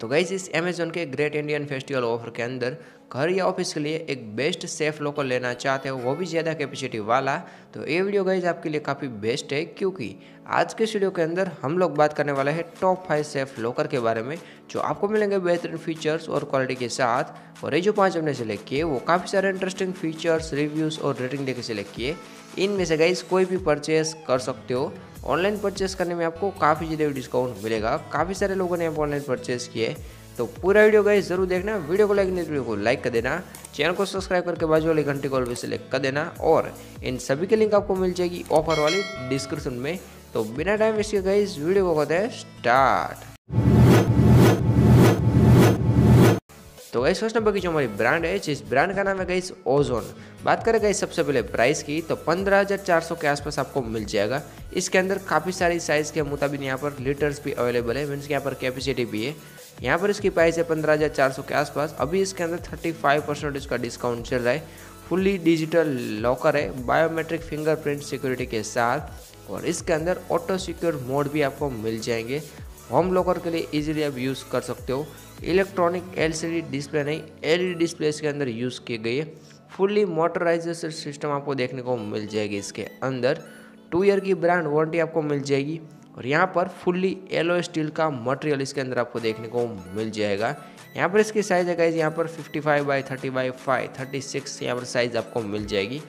तो गाइज़ इस अमेजोन के ग्रेट इंडियन फेस्टिवल ऑफ़र के अंदर घर या ऑफ़िस के लिए एक बेस्ट सेफ़ लोकर लेना चाहते हो, वो भी ज़्यादा कैपेसिटी वाला। तो ये वीडियो गाइज़ आपके लिए काफ़ी बेस्ट है, क्योंकि आज के वीडियो के अंदर हम लोग बात करने वाले हैं टॉप फाइव सेफ़ लोकर के बारे में, जो आपको मिलेंगे बेहतरीन फीचर्स और क्वालिटी के साथ। और ये जो पाँच हमने सेलेक्ट किए, वो काफ़ी सारे इंटरेस्टिंग फीचर्स रिव्यूज़ और रेटिंग देकर सेलेक्ट किए। इनमें से गाइज़ कोई भी परचेस कर सकते हो। ऑनलाइन परचेस करने में आपको काफ़ी ज़्यादा डिस्काउंट मिलेगा। काफ़ी सारे लोगों ने आप ऑनलाइन परचेस किए तो पूरा वीडियो गाइस ज़रूर देखना। वीडियो को लाइक नहीं वीडियो को लाइक कर देना। चैनल को सब्सक्राइब करके बाजू वाली घंटे को भी सिलेक्ट कर देना। और इन सभी के लिंक आपको मिल जाएगी ऑफ़र वाली डिस्क्रिप्शन में। तो बिना टाइम वेस्ट के गाइस वीडियो को कहते हैं। स्टार्ट। तो गई फ़र्स्ट नंबर की जो हमारी ब्रांड है, जिस ब्रांड का नाम है गई ओजोन बात करें गई सबसे पहले प्राइस की तो पंद्रह हज़ार चार सौ के आसपास आपको मिल जाएगा। इसके अंदर काफ़ी सारी साइज़ के मुताबिक यहाँ पर लीटर्स भी अवेलेबल है मीन्स यहाँ पर कैपेसिटी भी है। यहाँ पर इसकी प्राइस है पंद्रह हज़ार चार सौ के आसपास। अभी इसके अंदर थर्टी फाइव परसेंट इसका डिस्काउंट चल रहा है। फुल्ली डिजिटल लॉकर है बायोमेट्रिक फिंगरप्रिंट सिक्योरिटी के साथ। और इसके अंदर ऑटो सिक्योर मोड भी आपको मिल जाएँगे। होम लॉकर के लिए इजीली आप यूज़ कर सकते हो। इलेक्ट्रॉनिक एलसीडी डिस्प्ले नहीं एलईडी डिस्प्ले इसके अंदर यूज़ की गई है। फुल्ली मोटराइजेशन सिस्टम आपको देखने को मिल जाएगी इसके अंदर। टू ईयर की ब्रांड वारंटी आपको मिल जाएगी। और यहाँ पर फुल्ली एलो स्टील का मटेरियल इसके अंदर आपको देखने को मिल जाएगा। यहाँ पर इसकी साइज़ है गाइज़ यहाँ पर 55 five by thirty by five thirty six यहाँ पर साइज़ आपको मिल जाएगी।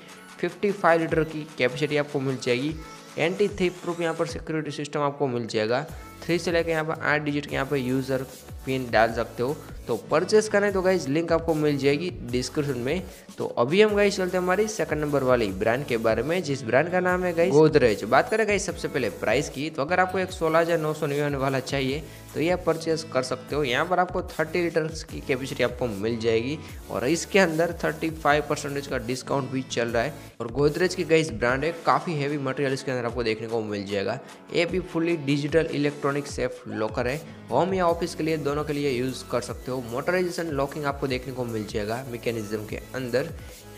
55 लीटर की कैपेसिटी आपको मिल जाएगी। एंटी थीप प्रूफ यहाँ पर सिक्योरिटी सिस्टम आपको मिल जाएगा। थ्री से लेकर यहाँ पर आठ डिजिट के यहाँ पर यूज़र पिन डाल सकते हो। तो परचेस करें तो गाइज़ लिंक आपको मिल जाएगी डिस्क्रिप्शन में। तो अभी हम गाइज़ चलते हैं हमारी सेकंड नंबर वाली ब्रांड के बारे में, जिस ब्रांड का नाम है गाइज़ गोदरेज। बात करें गाइज़ सबसे पहले प्राइस की तो अगर आपको एक सोलह हज़ार नौ सौ निन्यानवे वाला चाहिए तो ये परचेस कर सकते हो। यहाँ पर आपको थर्टी लीटर की कैपेसिटी आपको मिल जाएगी और इसके अंदर थर्टी फाइव परसेंटेज का डिस्काउंट भी चल रहा है। और गोदरेज की गाइज़ ब्रांड है, काफ़ी हैवी मटेरियल इसके अंदर आपको देखने को मिल जाएगा। ये भी fully digital electronic safe locker है। होम या ऑफ़िस के लिए दोनों के लिए यूज़ कर सकते हो। मोटराइजेशन लॉकिंग आपको देखने को मिल जाएगा मैकेनिज्म के अंदर।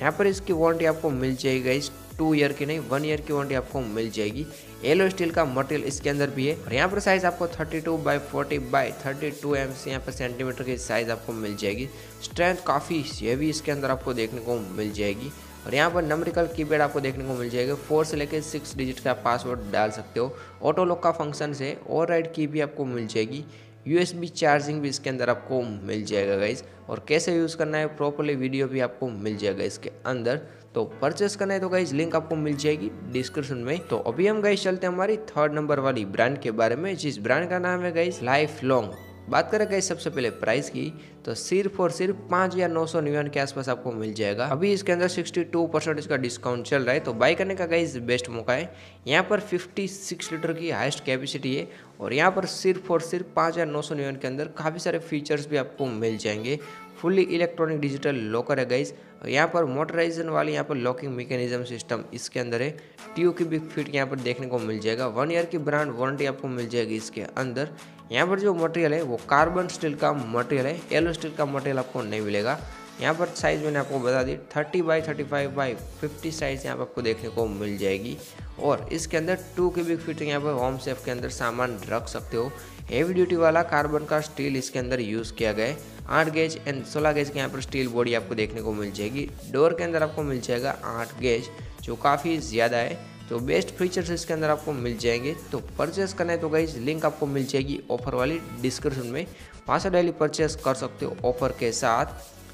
यहाँ पर इसकी वारंटी आपको मिल जाएगी इस टू ईयर की नहीं वन ईयर की वारंटी आपको मिल जाएगी। एलो स्टील का मटेरियल इसके अंदर भी है। और यहाँ पर साइज़ आपको 32 two by forty by thirty two M C यहाँ पर सेंटीमीटर की साइज़ आपको मिल जाएगी। स्ट्रेंथ काफ़ी हैवी इसके अंदर आपको देखने को मिल जाएगी। और यहाँ पर नंबरिकल कीपैड आपको देखने को मिल जाएगा। फोर से लेकर सिक्स डिजिट का पासवर्ड डाल सकते हो। ऑटो लॉक का फ़ंक्शन से ओवर राइड की भी आपको मिल जाएगी। यूएसबी चार्जिंग भी इसके अंदर आपको मिल जाएगा गाइज़ और कैसे यूज़ करना है? प्रॉपरली वीडियो भी आपको मिल जाएगा इसके अंदर. तो परचेस करना है तो गाइज़ लिंक आपको मिल जाएगी डिस्क्रिप्शन में. तो अभी हम गाइज़ चलते हैं हमारी थर्ड नंबर वाली ब्रांड के बारे में, जिस ब्रांड का नाम है गाइज़ लाइफ लॉन्ग बात करें गाइज़ सबसे पहले प्राइस की तो सिर्फ़ और सिर्फ़ पाँच या नौ सौ निन्यानवे के आसपास आपको मिल जाएगा. अभी इसके अंदर सिक्सटी टू परसेंट का डिस्काउंट चल रहा है. तो बाई करने का गाइज़ बेस्ट मौका है. यहाँ पर फिफ्टी सिक्स लीटर की हाइस्ट कैपेसिटी है. और यहाँ पर सिर्फ़ और सिर्फ़ पाँच हज़ार नौ सौ निन्यानवे के अंदर काफ़ी सारे फीचर्स भी आपको मिल जाएँगे। फुल्ली इलेक्ट्रॉनिक डिजिटल लॉकर है गाइज़ यहाँ पर मोटराइजेशन वाली यहाँ पर लॉकिंग मैकेनिज्म सिस्टम इसके अंदर है। टी की बिग फिट यहाँ पर देखने को मिल जाएगा। वन ईयर की ब्रांड वारंटी आपको मिल जाएगी इसके अंदर। यहाँ पर जो मटेरियल है वो कार्बन स्टील का मटेरियल है। येलो स्टील का मटेरियल आपको नहीं मिलेगा। यहाँ पर साइज़ मैंने आपको बता दी। Thirty by thirty five by fifty size यहाँ पर आपको देखने को मिल जाएगी। और इसके अंदर टू की बिग फिटिंग यहाँ पर होम सेफ़ के अंदर सामान रख सकते हो। हेवी ड्यूटी वाला कार्बन का स्टील इसके अंदर यूज़ किया गया है। आठ गेज एंड सोलह गेज के यहाँ पर स्टील बॉडी आपको देखने को मिल जाएगी। डोर के अंदर आपको मिल जाएगा आठ गेज जो काफ़ी ज़्यादा है। तो बेस्ट फीचर्स इसके अंदर आपको मिल जाएँगे। तो परचेस करना है तो गाइज़ लिंक आपको मिल जाएगी ऑफ़र वाली डिस्क्रिप्शन में। वहाँ से डेली परचेस कर सकते हो ऑफ़र के साथ।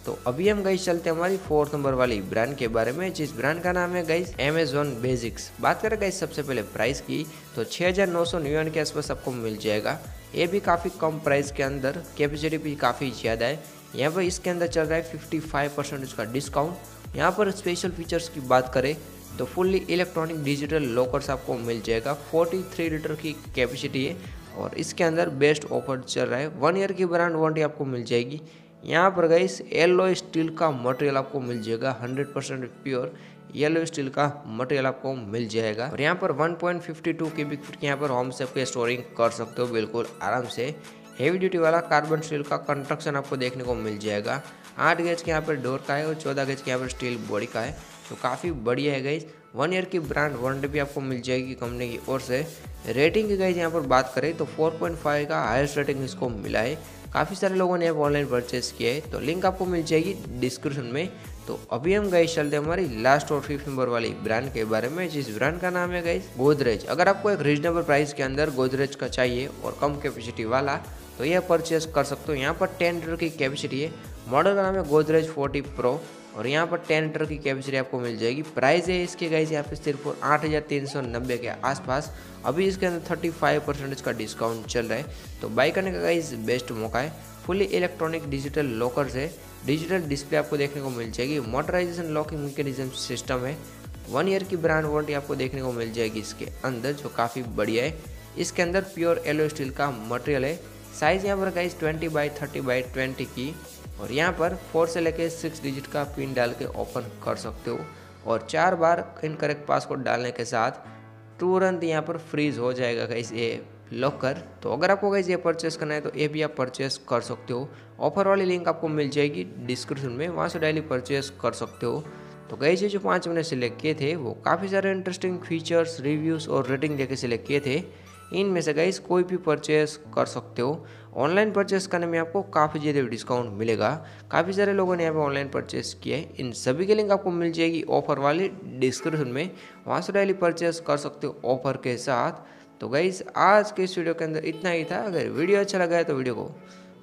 तो अभी हम गई चलते हैं हमारी फोर्थ नंबर वाली ब्रांड के बारे में, जिस ब्रांड का नाम है गाइज़ अमेजोन बेसिक्स बात करें गाइज़ सबसे पहले प्राइस की तो छः हज़ार नौ सौ निन्यानवे के आसपास आपको मिल जाएगा। ये भी काफ़ी कम प्राइस के अंदर कैपेसिटी भी काफ़ी ज़्यादा है। यहाँ पर इसके अंदर चल रहा है फिफ्टी फाइव परसेंट इसका डिस्काउंट यहाँ पर स्पेशल फीचर्स की बात करें तो फुल्ली इलेक्ट्रॉनिक डिजिटल लॉकर्स आपको मिल जाएगा। 43 लीटर की कैपेसिटी है और इसके अंदर बेस्ट ऑफ़र चल रहा है। वन ईयर की ब्रांड वारंटी आपको मिल जाएगी। यहाँ पर गई येलो स्टील का मटेरियल आपको मिल जाएगा 100 परसेंट प्योर येलो स्टील का मटेरियल आपको मिल जाएगा। और यहाँ पर 1.52 पॉइंट फिफ्टी टू की बिग यहाँ पर होम सेफ़ के स्टोरिंग कर सकते हो बिल्कुल आराम से। हेवी ड्यूटी वाला कार्बन स्टील का कंस्ट्रक्शन आपको देखने को मिल जाएगा। आठ गेज के यहाँ पर डोर का है और चौदह गेज के यहाँ पर स्टील बॉडी का है। तो काफ़ी बढ़िया है गई वन ईयर की ब्रांड वारंटी भी आपको मिल जाएगी कंपनी की ओर से। रेटिंग की गाइज़ यहाँ पर बात करें तो 4.5 का हाईएस्ट रेटिंग इसको मिला है। काफ़ी सारे लोगों ने अब ऑनलाइन परचेस किया है तो लिंक आपको मिल जाएगी डिस्क्रिप्शन में। तो अभी हम गए चलते हमारी लास्ट और फिफ्थ नंबर वाली ब्रांड के बारे में, जिस ब्रांड का नाम है गई गोदरेज। अगर आपको एक रीजनेबल प्राइस के अंदर गोदरेज का चाहिए और कम कैपेसिटी वाला तो यह परचेस कर सकते हो। यहाँ पर टेन लीटर की कैपेसिटी है। मॉडल का नाम है गोदरेज फोर्टी प्रो और यहाँ पर टेन लीटर की कैपेसिटी आपको मिल जाएगी। प्राइस है इसके गाइज़ यहाँ पे सिर्फ़ आठ हज़ार तीन सौ नब्बे के आसपास। अभी इसके अंदर थर्टी फाइव परसेंटेज का डिस्काउंट चल रहा है। तो बाई करने का गाइज़ बेस्ट मौका है। फुली इलेक्ट्रॉनिक डिजिटल लॉकर से डिजिटल डिस्प्ले आपको देखने को मिल जाएगी। मोटराइजेशन लॉकिंग मैकेनिज्म सिस्टम है। वन ईयर की ब्रांड वारंटी आपको देखने को मिल जाएगी इसके अंदर, जो काफ़ी बढ़िया है। इसके अंदर प्योर एलो स्टील का मटेरियल है। साइज़ यहाँ पर guys twenty by thirty by twenty की। और यहाँ पर फोर से लेके सिक्स डिजिट का पिन डाल के ओपन कर सकते हो। और चार बार इनकरेक्ट पासवर्ड डालने के साथ तुरंत यहाँ पर फ्रीज हो जाएगा गाइस ये लॉकर तो अगर आपको गाइस ये परचेस करना है तो ये भी आप परचेस कर सकते हो। ऑफ़र वाली लिंक आपको मिल जाएगी डिस्क्रिप्शन में, वहाँ से डेली परचेस कर सकते हो। तो गई ये जो पाँच मैंने सिलेक्ट किए थे, वो काफ़ी सारे इंटरेस्टिंग फीचर्स रिव्यूज़ और रेटिंग देके सिलेक्ट किए थे। इनमें से गाइस कोई भी परचेस कर सकते हो। ऑनलाइन परचेस करने में आपको काफ़ी ज़्यादा डिस्काउंट मिलेगा। काफ़ी सारे लोगों ने यहाँ पे ऑनलाइन परचेस किया है। इन सभी के लिंक आपको मिल जाएगी ऑफ़र वाली डिस्क्रिप्शन में। वहाँ से डेली परचेस कर सकते हो ऑफ़र के साथ। तो गाइज़ आज के इस वीडियो के अंदर इतना ही था। अगर वीडियो अच्छा लगा है तो वीडियो को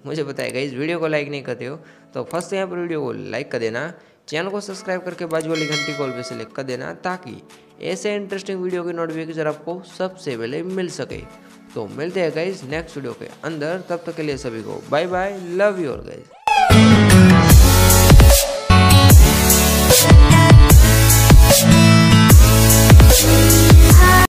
मुझे बताएगा इस वीडियो को लाइक नहीं करते हो तो फ़र्स्ट यहाँ पर वीडियो को लाइक कर देना। चैनल को सब्सक्राइब करके बाजू वाली घंटी कॉल पे सेलेक्ट कर देना ताकि ऐसे इंटरेस्टिंग वीडियो की नोटिफिकेशन आपको सबसे पहले मिल सके। तो मिलते हैं गाइज़ नेक्स्ट वीडियो के अंदर, तब तक के लिए सभी को bye bye love you guys